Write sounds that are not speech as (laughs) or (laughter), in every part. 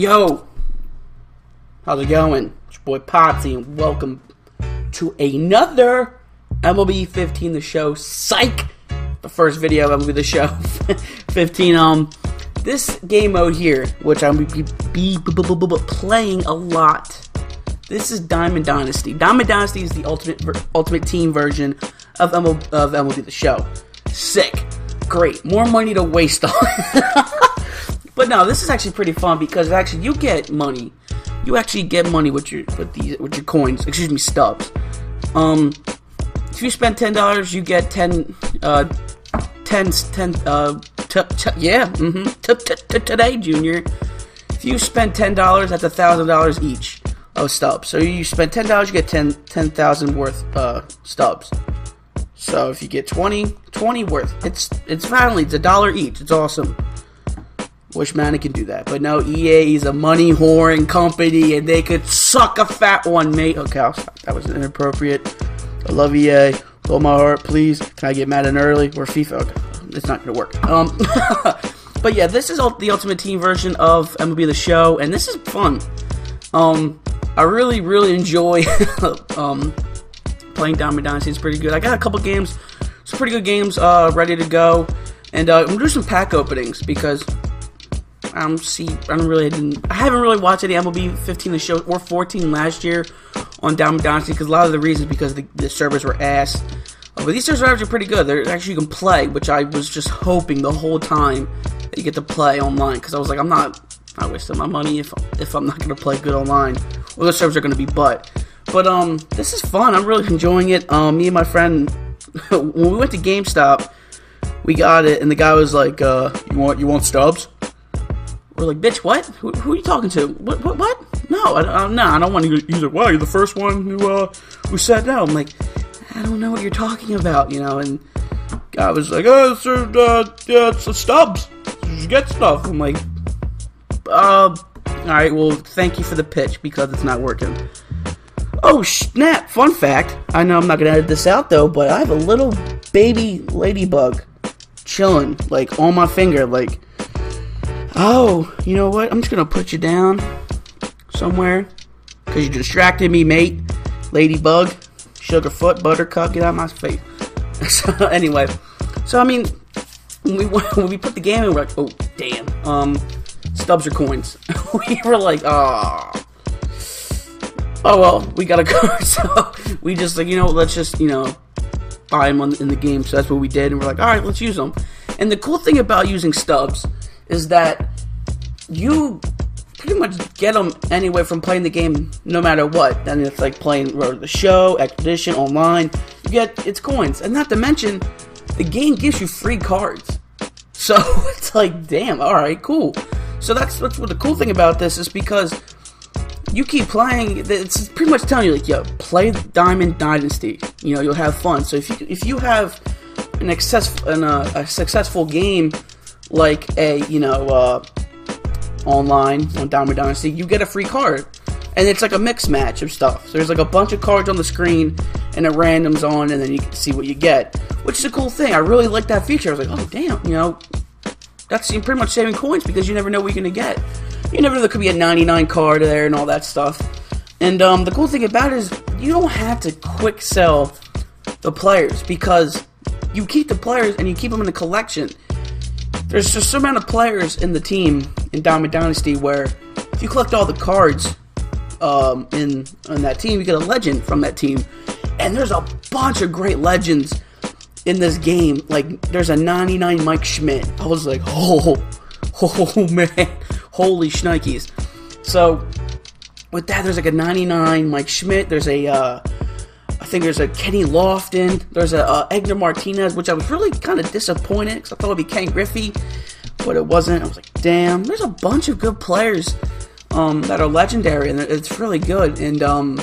Yo, how's it going? It's your boy Pottsy, and welcome to another MLB 15 The Show. Psych! The first video of MLB The Show (laughs) 15. Um, this game mode here, which I'm be, be, be, be playing a lot. This is Diamond Dynasty. Diamond Dynasty is the ultimate ultimate team version of MLB, of MLB The Show. Sick, great, more money to waste on. (laughs) But no, this is actually pretty fun because actually you get money. You actually get money with your with these with your coins. Excuse me, stubs. Um, if you spend ten dollars, you get ten, uh, ten, ten, uh, t- t- yeah, mm-hmm. T- t- today, Junior. If you spend ten dollars, that's a thousand dollars each of stubs. So you spend ten dollars, you get 10 10,000 worth uh stubs. So if you get 20, 20 worth, it's it's finally it's a dollar each. It's awesome. Wish Manny can do that. But no, EA is a money whoring company and they could suck a fat one, mate. Okay, I'll stop. That was inappropriate. I love EA. Hold my heart, please. Can I get Madden early? Or FIFA? Okay. It's not gonna work. Um, (laughs) but yeah, this is the Ultimate Team version of MLB The Show, and this is fun. Um, I really, really enjoy (laughs) um, playing Diamond Dynasty. It's pretty good. I got a couple games, some pretty good games uh, ready to go, and uh, I'm gonna do some pack openings because um, see, I don't really didn't. I haven't really watched any MLB 15 the show or 14 last year on Diamond Dynasty because a lot of the reasons because the, the servers were ass. Uh, but these servers are actually pretty good. They're actually you can play, which I was just hoping the whole time that you get to play online because I was like, I'm not. I wasting my money if if I'm not gonna play good online. Well, the servers are gonna be butt. But um, this is fun. I'm really enjoying it. Um, me and my friend, (laughs) when we went to GameStop, we got it, and the guy was like, uh, "You want you want stubs?" We're like, bitch, what? Who, who are you talking to? What? What? what? No, I, I, no, I don't want to. He's like, wow, you're the first one who uh who sat down. I'm like, I don't know what you're talking about, you know. And guy was like, oh, sir, uh, yeah, it's a stubs. You get stuff. I'm like, uh, all right. Well, thank you for the pitch because it's not working. Oh snap! Fun fact. I know I'm not gonna edit this out though, but I have a little baby ladybug chilling like on my finger, like Oh, you know what? I'm just gonna put you down somewhere because you distracted me, mate. Ladybug, Sugarfoot, Buttercup, get out of my face. (laughs) so anyway, so I mean, when we (laughs) when we put the game in, we're like, oh damn, um, stubs or coins. (laughs) we were like, oh, oh well, we gotta go. so we just like, you know, let's just you know buy them on, in the game. So that's what we did, and we're like, all right, let's use them. And the cool thing about using stubs is that you pretty much get them anyway from playing the game no matter what. Then it's like playing Road to the show, expedition, online. You get its coins. And not to mention, the game gives you free cards. (laughs) So it's like, damn, alright, cool. So that's, that's what the cool thing about this is because you keep playing, it's pretty much telling you, like, yo, play Diamond Dynasty. You know, you'll have fun. So if you, if you have an, access, an, uh, a successful game like a you know uh, online on Diamond Dynasty, you get a free card, and it's like a mix match of stuff. So there's like a bunch of cards on the screen, and it randoms on, and then you can see what you get, which is a cool thing. I really like that feature. I was like, oh damn, you know, that's pretty much saving coins because you never know what you're gonna get. You never know there could be a 99 card there and all that stuff. And um, the cool thing about it is you don't have to quick sell the players because you keep the players and you keep them in the collection there's just so amount of players in the team in Diamond Dynasty where if you collect all the cards um, in in that team, you get a legend from that team. And there's a bunch of great legends in this game. Like there's a 99 Mike Schmidt. I was like, oh, (laughs) oh man, holy shnikes. So with that, there's like a 99 Mike Schmidt. There's a uh, I think there's a Kenny Lofton. There's a uh, Edgar Martinez, which I was really kind of disappointed because I thought it'd be Ken Griffey, but it wasn't. I was like, damn. There's a bunch of good players um, that are legendary, and it's really good. And um,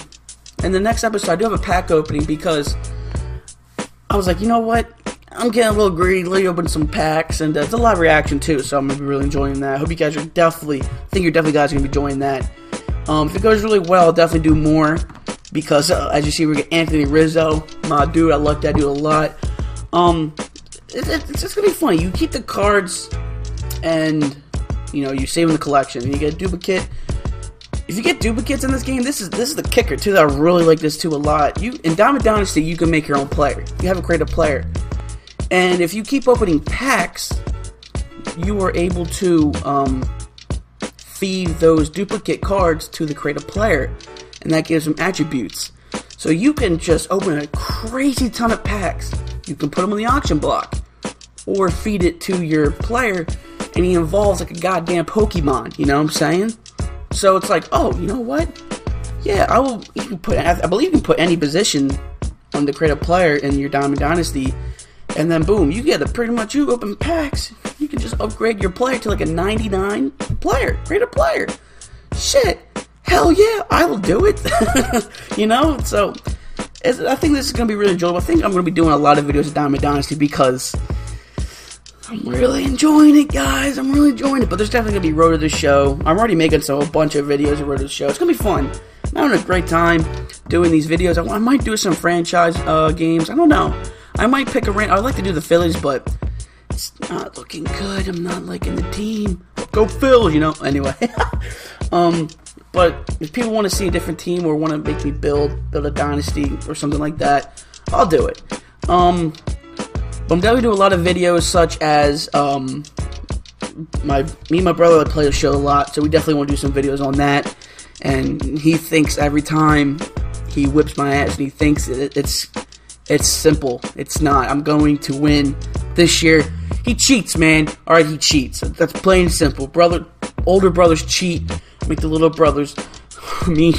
in the next episode, I do have a pack opening because I was like, you know what? I'm getting a little greedy. Open some packs, and uh, it's a live reaction too, so I'm gonna be really enjoying that. I hope you guys are definitely. I think you're definitely guys gonna be enjoying that. Um, if it goes really well, I'll definitely do more because uh, as you see, we get Anthony Rizzo, my dude. I like that dude a lot. Um, it, it, it's just gonna be funny. You keep the cards, and You know, you save in the collection, and you get a duplicate. If you get duplicates in this game, this is this is the kicker too. That I really like this too a lot. You in Diamond Dynasty, you can make your own player. You have a creative player, and if you keep opening packs, you are able to um, feed those duplicate cards to the creative player, and that gives them attributes. So you can just open a crazy ton of packs. You can put them on the auction block, or feed it to your player, and he evolves like a goddamn Pokemon. You know what I'm saying? So it's like, oh, you know what? Yeah, I will. You can put. I believe you can put any position on the creative player in your Diamond Dynasty, and then boom, you get a pretty much you open packs. You can just upgrade your player to like a 99 player, creative player. Shit, hell yeah, I will do it. (laughs) you know, so I think this is gonna be really enjoyable. I think I'm gonna be doing a lot of videos of Diamond Dynasty because I'm really enjoying it, guys. I'm really enjoying it. But there's definitely gonna be Road to the Show. I'm already making so a bunch of videos of Road to the Show. It's gonna be fun. I'm having a great time doing these videos. I, I might do some franchise uh, games. I don't know. I might pick a rant. I'd like to do the Phillies, but it's not looking good. I'm not liking the team. Go Phils, you know. Anyway, (laughs) um, but if people want to see a different team or want to make me build build a dynasty or something like that, I'll do it. Um, but I'm definitely do a lot of videos such as um, my me and my brother play the show a lot, so we definitely want to do some videos on that. And he thinks every time he whips my ass, and he thinks it, it's it's simple. It's not. I'm going to win this year. He cheats, man. All right, he cheats. That's plain and simple. Brother, older brothers cheat. Make the little brothers. (laughs) Me.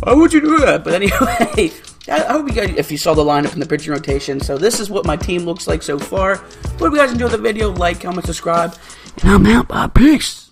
Why would you do that? But anyway. I hope you guys, if you saw the lineup in the pitching rotation. So this is what my team looks like so far. Hope you guys enjoyed the video. Like, comment, subscribe, and I'm out. Bye. Peace.